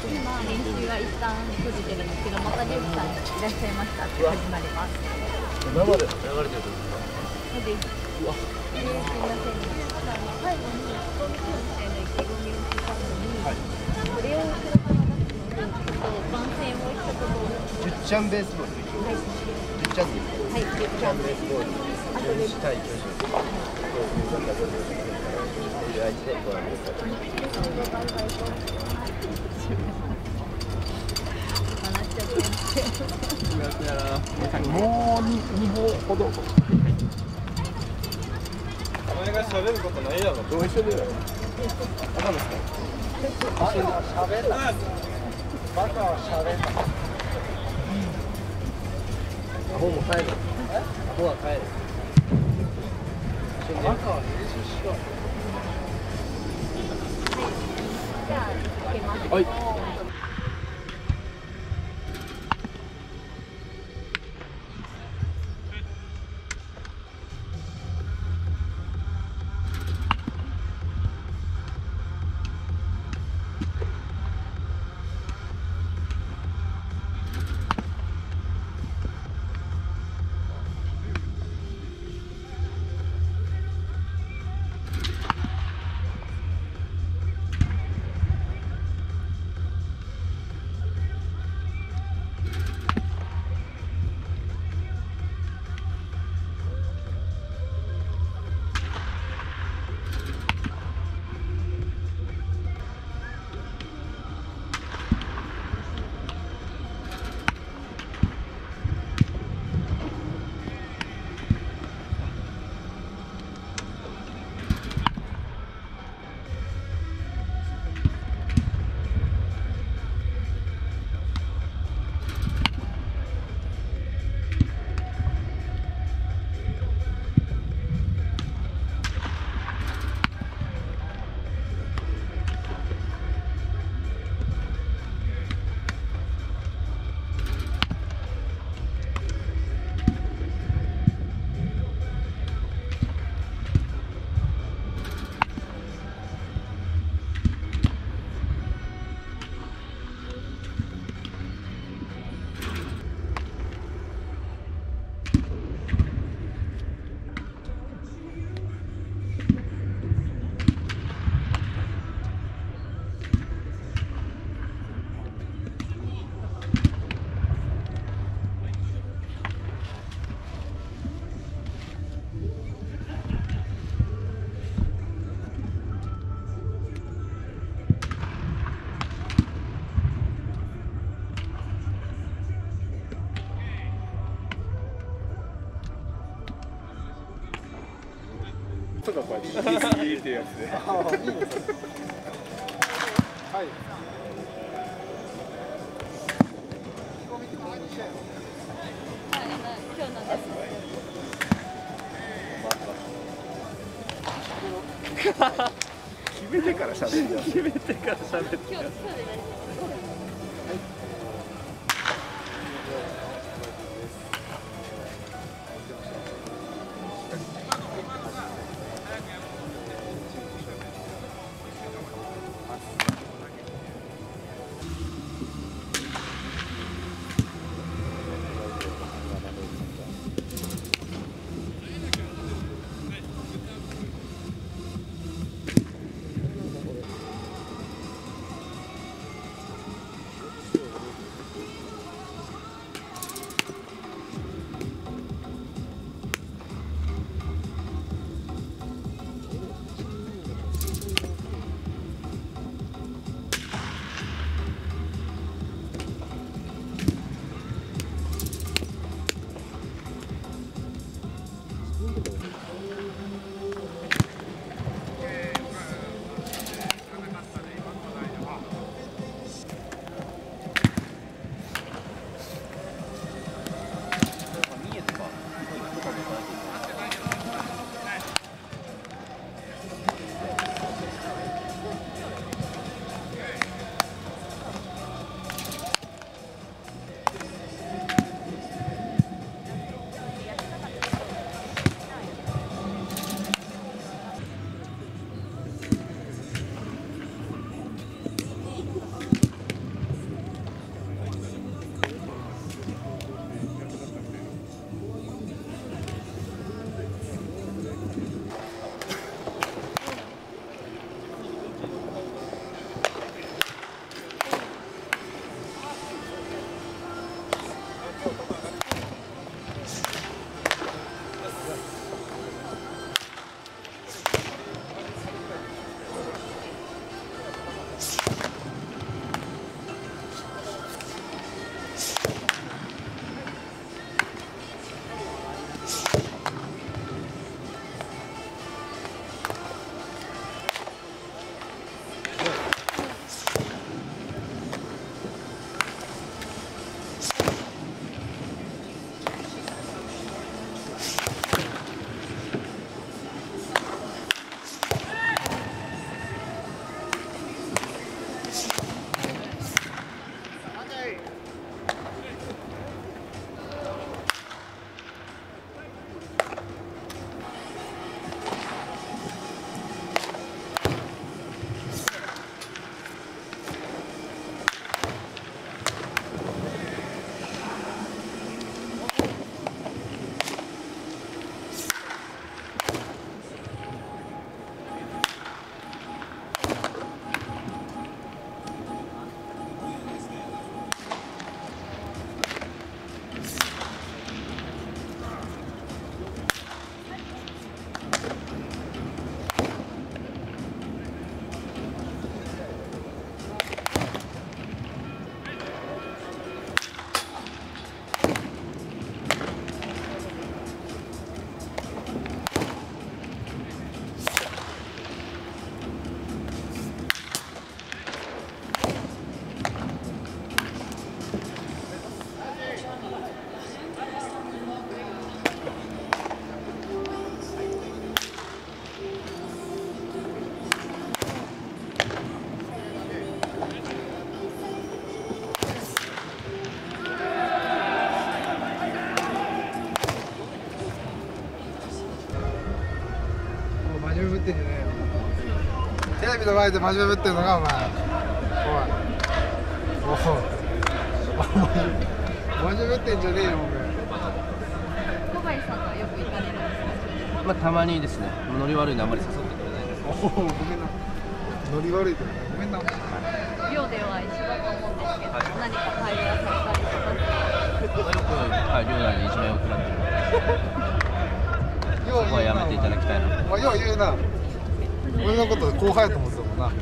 今練習は一旦閉じてるんですけどまたリュウさんいらっしゃいましたって始まります生で流れてるってので、えー、すいませんただ最後に人見教室への意気込みを聞かずに、これを黒川学のちょっと番宣を一言じゅっちゃんベースボールはいじゅっちゃんはいじゅっちゃんベースボールあとで対女子そういうなんかそういう相手でご覧ください笑っちゃってもう2歩ほどお前が喋ることないやろどう一緒でよわかんです。かバカは喋らないバカは喋らないアホも帰るアホは帰るバカは練習しろはいじゃあ、いけます。はいとかこうやってビーっていうやつではい。決めてから喋る決めてから喋って今日、今日で大丈夫。あビの前で真面目ぶってんのがお前。おいおいお前真面目ぶってんじゃねえよお小林さんとはよく行かれるんですかまあたまにですね。ノリ悪いのあんまり。誘ってくれないです前おおごめんなノリ悪いってごめんな寮では一緒だと思うんですけど、何か。会話されたりとかはい。寮内で一面を食らってるそこはやめていただきたいな。お前よう言うな俺のこと後輩やと思ってたもんな。小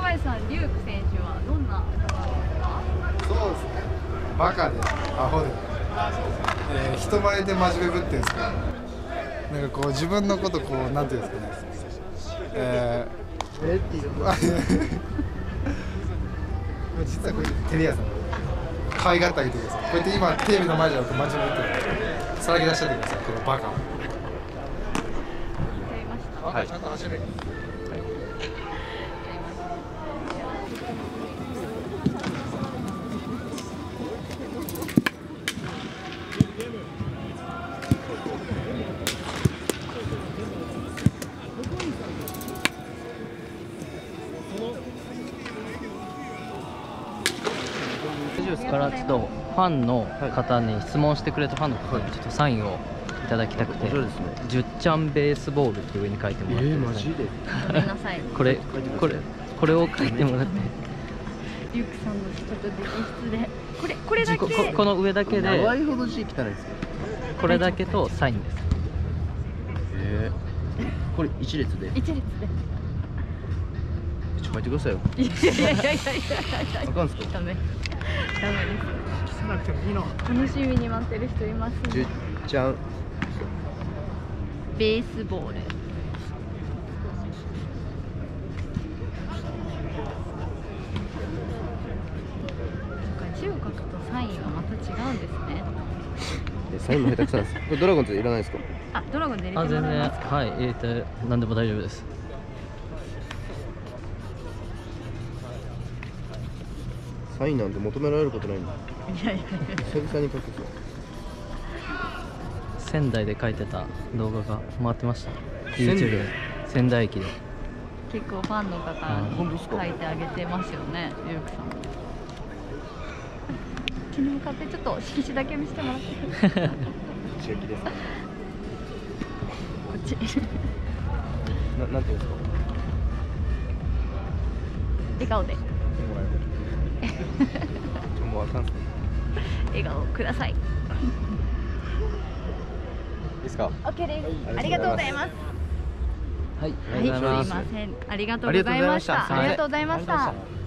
林さん、リュウク選手はどんな方なんですか？そうですね。バカでアホで、えー人前で真面目ぶってんすかなんかこう自分のことこうなんていうんですかね。えー、えっていう実はこれテレ屋さん。可愛がってあげてくださいこうやって今テレビの前じゃなくて真面目ぶってさらけ出しちゃってくださいこのバカ。をわかりました。はいですからちょっとファンの方に質問してくれたファンの方にちょっとサインをいただきたくて面白いですね「じゅっちゃんベースボール」って上に書いてもらってですね。で？ごめんなさい。これこれこれを書いてもらって。リュウクさんのちょっと直筆で、これこれだけ。この上だけで長いほど字汚いですよこれだけとサインです。えー、これ一列で。一列で。ちょ書いてくださいよいやいやいやいやいや。あかんすか？ダメ。ダメです。なくてもいいの。楽しみに待ってる人います、じゅっちゃんベースボール。そっか字を書くとサインはまた違うんですね。えサインも下手くそなんですこれドラゴンズいらないですか？あ、ドラゴンで入れあ全然てもらえますか？はい入れて何でも大丈夫ですサインなんて求められることないんだ。いやいやいや。久々に書くぞ仙台で書いてた動画が回ってました。YouTube で。仙台駅で。結構ファンの方あに書いてあげてますよね、リュウクさん。昨日向かってちょっと色紙だけ見せてもらっていいですか？こっち。ななんていうんですか？笑顔でもうあかん笑顔ください。いいですか？OK です。ありがとうございます。はいあはいすいりがとうございませんありがとうございました。ありがとうございました